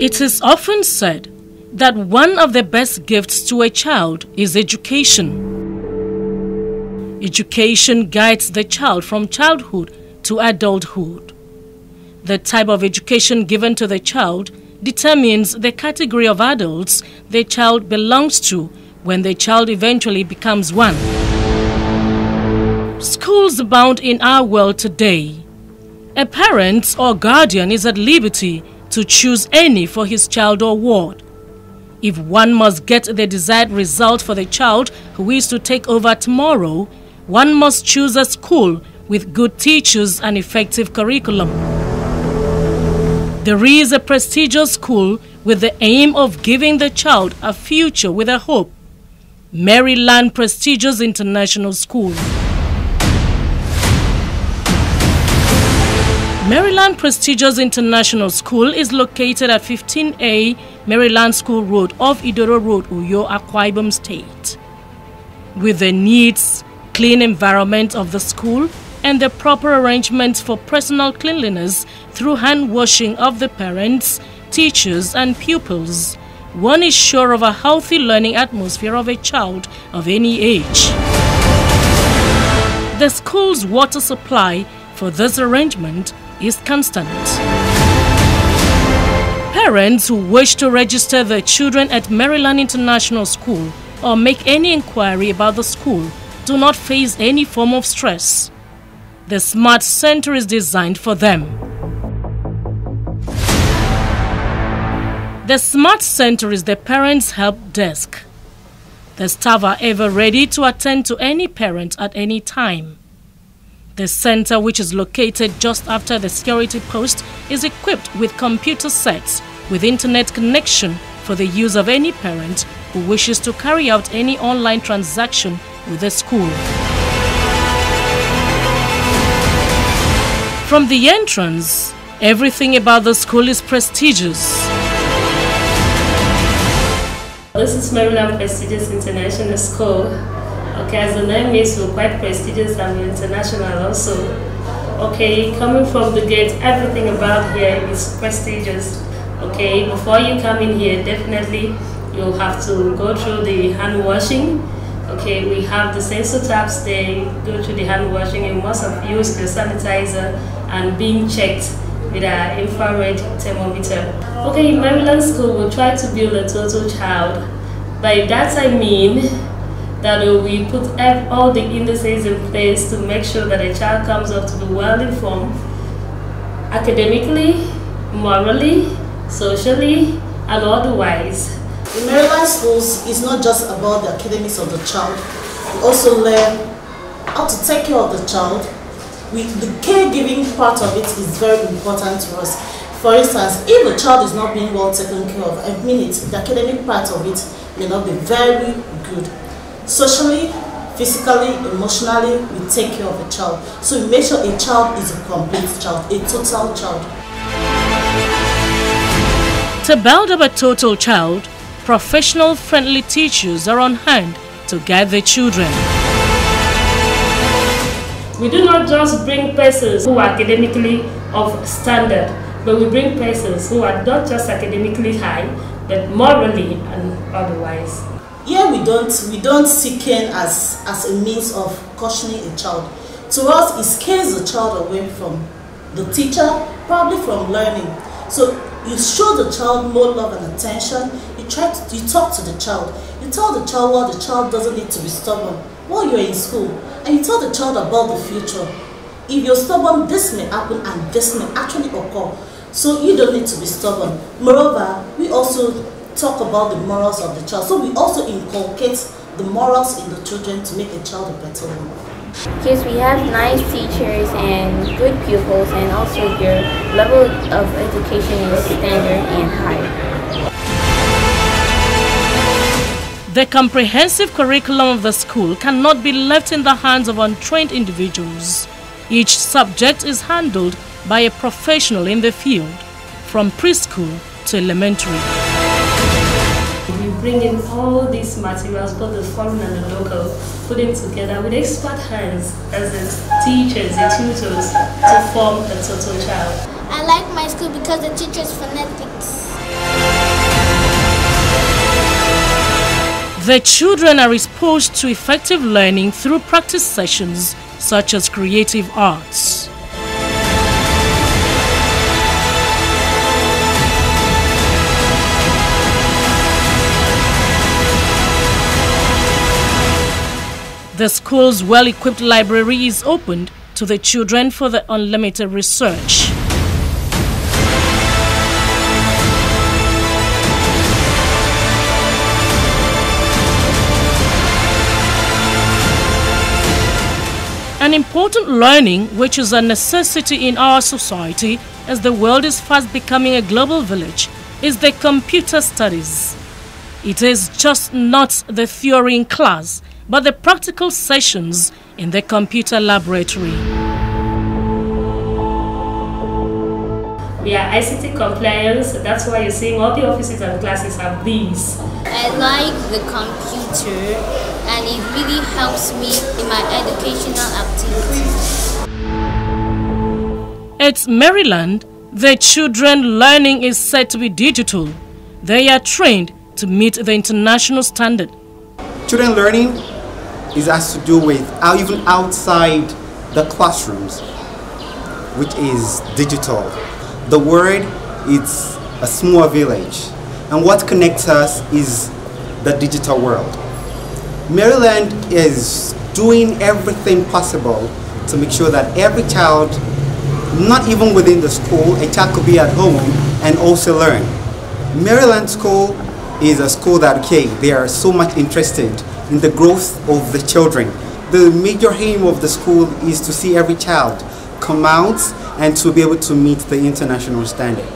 It is often said that one of the best gifts to a child is education. Education guides the child from childhood to adulthood. The type of education given to the child determines the category of adults the child belongs to when the child eventually becomes one. Schools abound in our world today. A parent or guardian is at liberty to choose any for his child or ward. If one must get the desired result for the child who is to take over tomorrow, one must choose a school with good teachers and effective curriculum. There is a prestigious school with the aim of giving the child a future with a hope. Maryland Prestigious International School. Maryland Prestigious International School is located at 15A Maryland School Road off Idoro Road, Uyo, Akwa Ibom State. With the needs, clean environment of the school and the proper arrangements for personal cleanliness through hand washing of the parents, teachers and pupils, one is sure of a healthy learning atmosphere of a child of any age. The school's water supply for this arrangement is constant. Parents who wish to register their children at Maryland International School or make any inquiry about the school do not face any form of stress. The Smart Center is designed for them. The Smart Center is the parents' help desk. The staff are ever ready to attend to any parent at any time. The center, which is located just after the security post, is equipped with computer sets with internet connection for the use of any parent who wishes to carry out any online transaction with the school. From the entrance, everything about the school is prestigious. This is Maryland Prestigious International School. Okay, as the name is, we're quite prestigious and we're international also. Okay, coming from the gate, everything about here is prestigious. Okay, before you come in here, definitely you'll have to go through the hand washing. Okay, we have the sensor taps, they go through the hand washing. You must have used the sanitizer and being checked with our infrared thermometer. Okay, in Maryland School, we try to build a total child. By that I mean that we put all the indices in place to make sure that a child comes up to be well informed academically, morally, socially, and otherwise. In Maryland schools, it's not just about the academics of the child. We also learn how to take care of the child. We, the caregiving part of it is very important to us. For instance, if a child is not being well taken care of, I mean it, the academic part of it may not be very good. Socially, physically, emotionally, we take care of a child. So we make sure a child is a complete child, a total child. To build up a total child, professional friendly teachers are on hand to guide the children. We do not just bring persons who are academically of standard, but we bring persons who are not just academically high, but morally and otherwise. Here we don't we don't seek in as as a means of cautioning a child. To us, it scares the child away from the teacher, probably from learning. So you show the child more love and attention. You try to you talk to the child. You tell the child what the child doesn't need to be stubborn while you're in school, and you tell the child about the future. If you're stubborn, this may happen and this may actually occur. So you don't need to be stubborn. Moreover, we also talk about the morals of the child. So we also inculcate the morals in the children to make a child a better one. Because we have nice teachers and good pupils and also your level of education is standard and high. The comprehensive curriculum of the school cannot be left in the hands of untrained individuals. Each subject is handled by a professional in the field, from preschool to elementary. We bring in all these materials, both the foreign and the local, put them together with expert hands as the teachers, the tutors, to form a total child. I like my school because the teacher is phonetics. The children are exposed to effective learning through practice sessions such as creative arts. The school's well-equipped library is opened to the children for the unlimited research. An important learning which is a necessity in our society as the world is fast becoming a global village is the computer studies. It is just not the theory in class but the practical sessions in the computer laboratory. We are ICT compliance, that's why you're seeing all the offices and classes have these. I like the computer and it really helps me in my educational activities. At Maryland, the children learning is said to be digital. They are trained to meet the international standard. Children learning is has to do with how even outside the classrooms, which is digital. The word is a small village, and what connects us is the digital world. Maryland is doing everything possible to make sure that every child, not even within the school, a child could be at home and also learn. Maryland School is a school that, okay, they are so much interested in the growth of the children. The major aim of the school is to see every child come out and to be able to meet the international standard.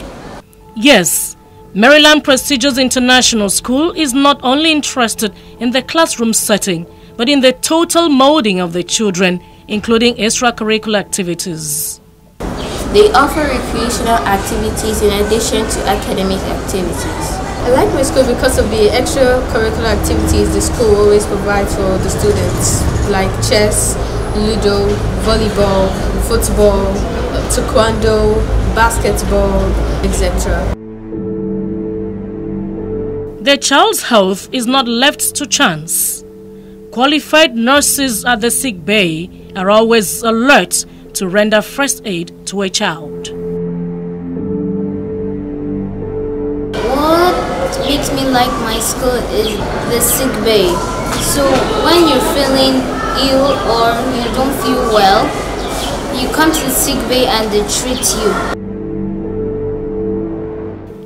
Yes, Maryland Prestigious International School is not only interested in the classroom setting, but in the total molding of the children, including extracurricular activities. They offer recreational activities in addition to academic activities. I like my school because of the extracurricular activities the school always provides for the students, like chess, ludo, volleyball, football, taekwondo, basketball, etc. The child's health is not left to chance. Qualified nurses at the sick bay are always alert to render first aid to a child. Makes me like my school is the sick bay. So when you're feeling ill or you don't feel well, you come to the sick bay and they treat you.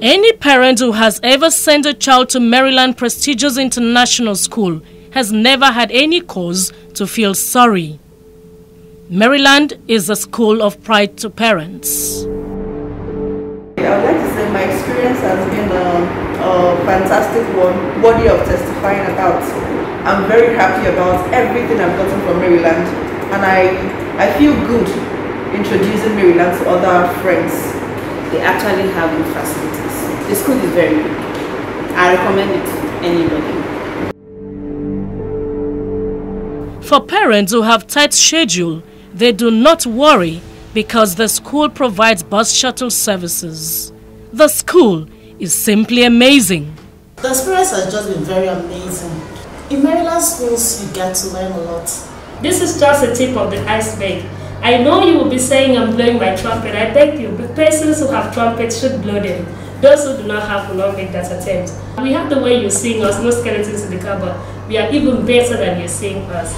Any parent who has ever sent a child to Maryland prestigious international school has never had any cause to feel sorry. Maryland is a school of pride to parents. I would like to say my experience has been um, a fantastic one, worthy of testifying about. I'm very happy about everything I've gotten from Maryland and I, I feel good introducing Maryland to other friends. They actually have the facilities. The school is very good. I recommend it to anybody. For parents who have tight schedule, they do not worry because the school provides bus shuttle services. The school is simply amazing. The experience has just been very amazing. In Maryland schools, you get to learn a lot. This is just the tip of the iceberg. I know you will be saying I'm blowing my trumpet. I beg you, the persons who have trumpets should blow them. Those who do not have will not make that attempt. We have the way you sing us, no skeletons in the cupboard. We are even better than you sing us.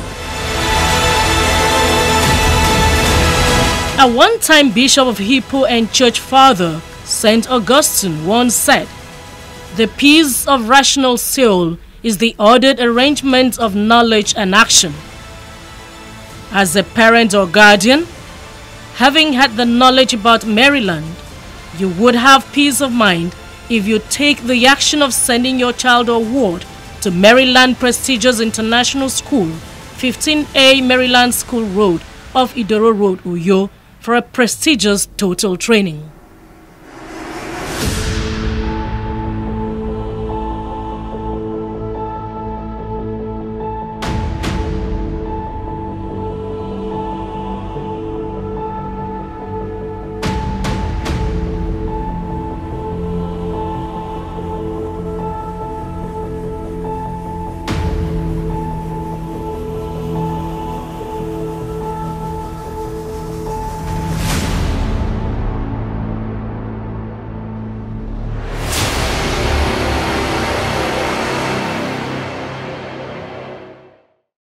A one-time bishop of Hippo and church father St. Augustine once said, The peace of rational soul is the ordered arrangement of knowledge and action. As a parent or guardian, having had the knowledge about Maryland, you would have peace of mind if you take the action of sending your child or ward to Maryland Prestigious International School, 15A Maryland School Road off Idoro Road, Uyo, for a prestigious total training.